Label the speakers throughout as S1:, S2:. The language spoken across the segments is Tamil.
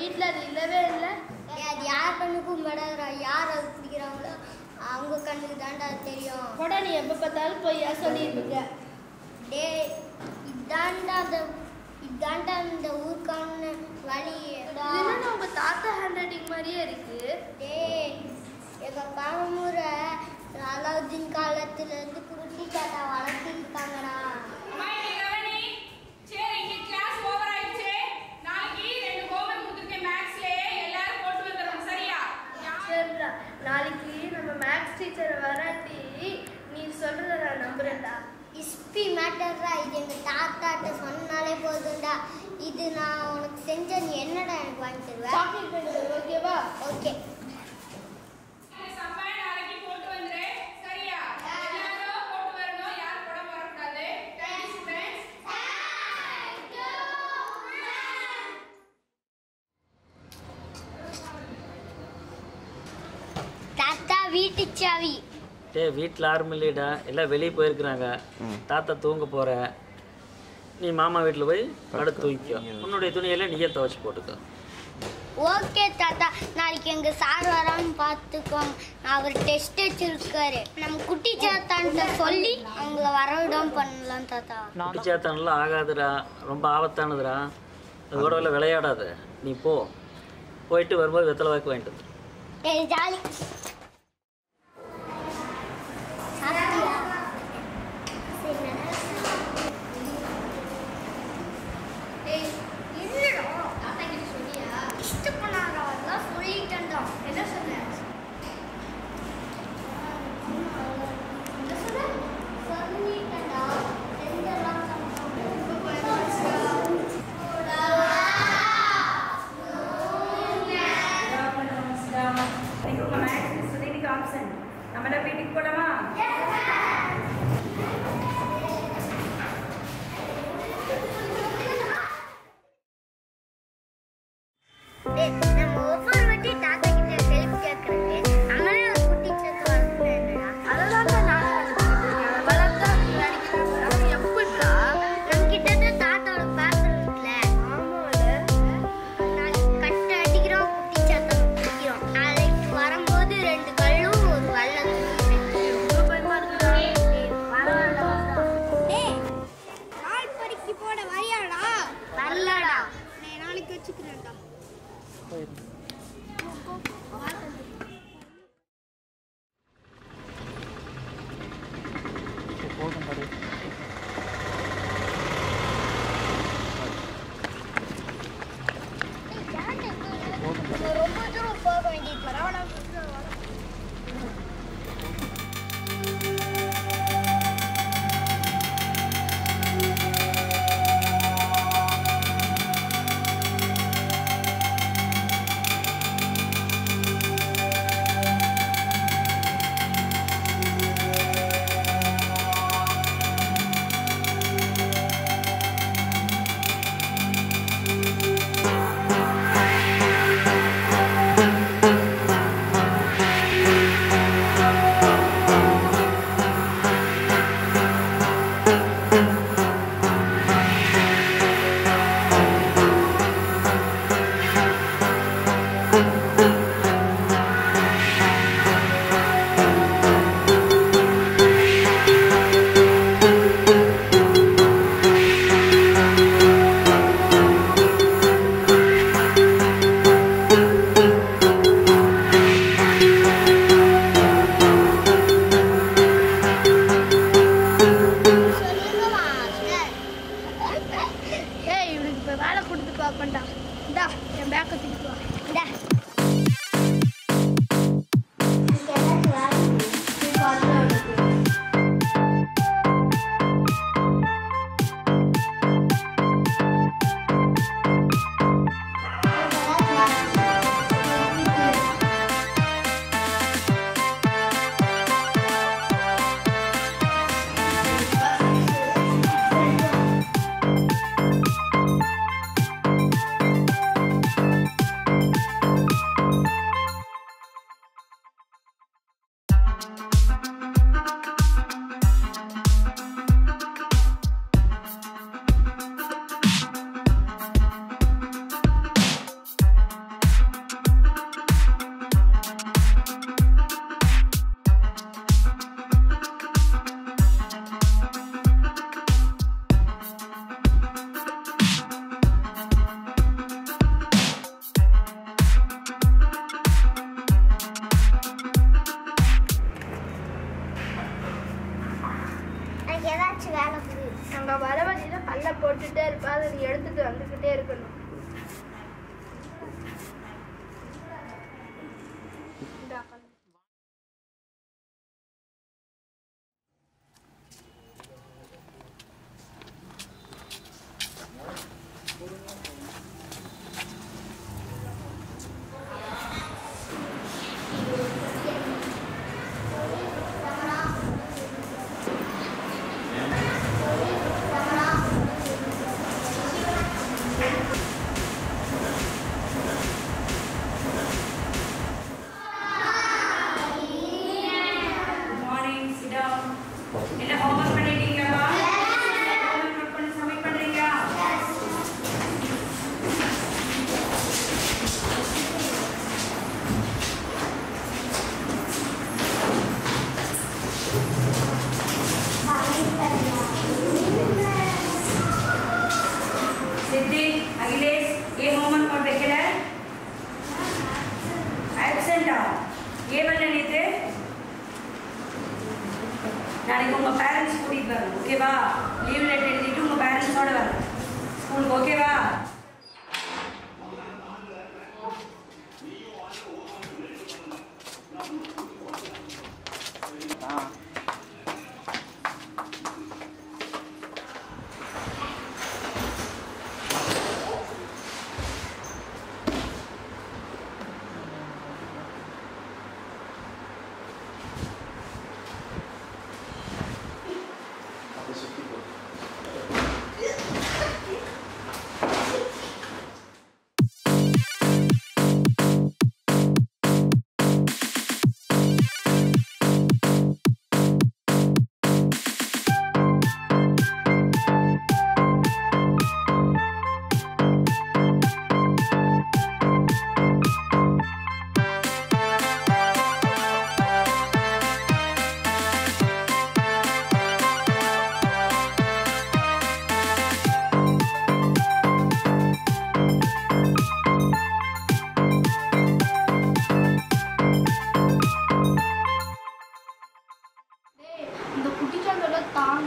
S1: வீட்டில் அது இல்லவே இல்லை.
S2: அது யார் கண்ணுக்கும் படாதுடா யார் அது பிடிக்கிறாங்களோ அவங்க கண்ணுக்கு அது தெரியும்.
S1: கூட நீ எப்போ பார்த்தாலும் பொய்யா சொல்லியிருக்க.
S2: டேய் இதாண்டா அந்த இதாண்டா இந்த ஊருக்கான வழி.
S1: இது என்ன உங்க தாத்தா ஹேண்ட் ரைட்டிங் மாதிரியே இருக்கு.
S2: டேய் எங்க காமமுறை அலாவுதீன் காலத்துல இருந்து குருட்டி தாத்தா வளர்த்துட்டு வீட்டு சாவி
S3: டேய் வீட்டில் யாரும் இல்லைடா எல்லாம் வெளியே போயிருக்கிறாங்க. தாத்தா தூங்க போற. நீ மாமா வீட்டில் போய் படுத்து தூங்கிக்கோ. உன்னுடைய துணியெல்லாம் நீயே துவைச்சு போட்டுக்கோ.
S2: ஓகே தாத்தா. நாளைக்கு எங்க சார் வரான்னு பார்த்துக்கோங்க அவர் டெஸ்ட் வச்சிருக்காரு. நம்ம குட்டி சாத்தான்ட்ட சொல்லி அவங்கள வரவிடாம பண்ணலாம் தாத்தா.
S3: குட்டிச்சாத்தானெல்லாம் ஆகாதுடா. ரொம்ப ஆபத்தானதுடா. அதோட எல்லாம் விளையாடாத. நீ போ. போயிட்டு வரும்போது வெத்தலை வாக்கு வாங்கிட்டு
S2: ஜாலி. நாளைக்கு நாளைக்கு
S4: உங்கள் பேரண்ட்ஸ் கூட்டிகிட்டு வரணும். ஓகேவா லீவ் லெட்டர் எழுதிட்டு உங்கள் பேரண்ட்ஸோடு வரணும். ஸ்கூலுக்கு ஓகேவா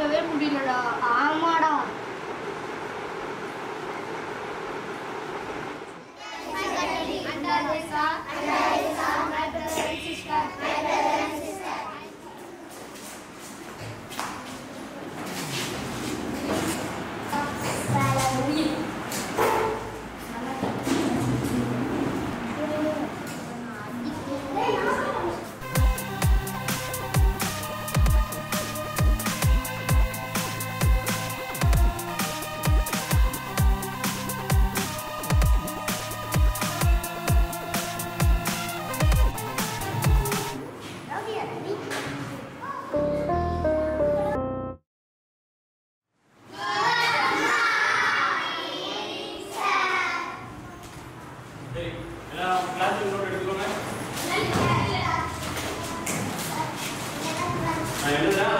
S1: நம்பவே முடியலடா.
S2: ஆமாடா.
S5: அண்டா அண்டா क्लास लो रेडी लो मैं मैं ले रहा हूँ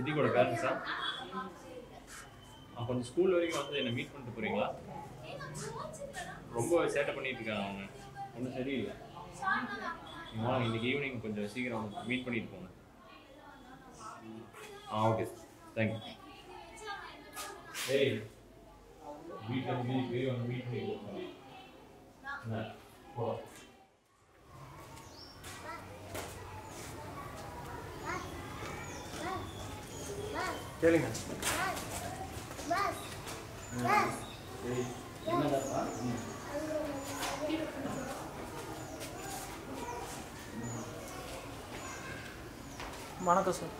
S5: சித்திக்கோட பேரண்ட்ஸா கொஞ்சம் ஸ்கூல் வரைக்கும் வந்து என்னை மீட் பண்ணிட்டு போறீங்களா? ரொம்ப சேட்டை பண்ணிட்டு இருக்காங்க அவங்க. ஒன்றும் சரியில்லை. நீங்க இன்னைக்கு ஈவினிங் கொஞ்சம் சீக்கிரம் மீட் பண்ணிட்டு போங்க. ஆ ஓகே தேங்க்யூ ஏய் வீட்டில் வந்து மீட் பண்ணி போங்க என்ன போகலாம் கேளுங்க.
S3: வணக்கம் சார்.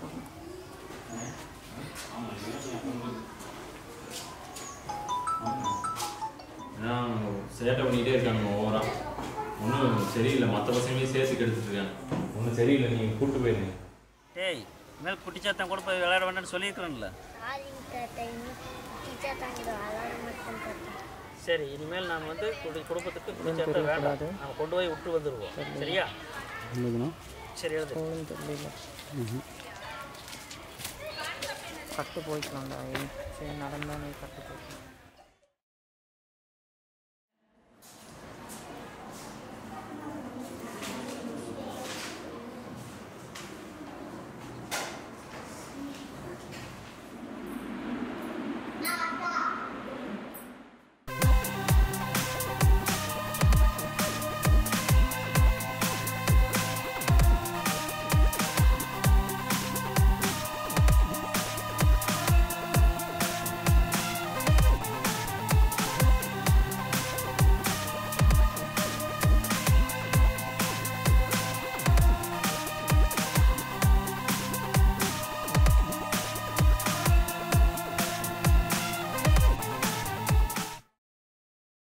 S5: சேட்டை பண்ணிக்கிட்டே இருக்கானுங்க ஓவரா. ஒன்றும் சரியில்லை. மற்ற பசங்களையும் சேர்த்து கெடுத்துட்டு இருக்காங்க. ஒன்றும் சரியில்லை. நீங்கள் கூப்பிட்டு போயிருங்க.
S3: டேய் இனிமேல் குட்டிச்சாத்தான் கூட போய் விளையாட வேண்டாம்னு சொல்லியிருக்கிறேன்ல சரி இனிமேல் நாம் வந்து குடி குடும்பத்துக்கு குட்டிச்சாத்தான் வேண்டாம். நம்ம கொண்டு போய் விட்டு வந்துடுவோம் சரியா? சரி எழுது.
S6: கட்டு போய்க்கலாம்டா சரி நடந்தானே கட்டு போய்க்கலாம்.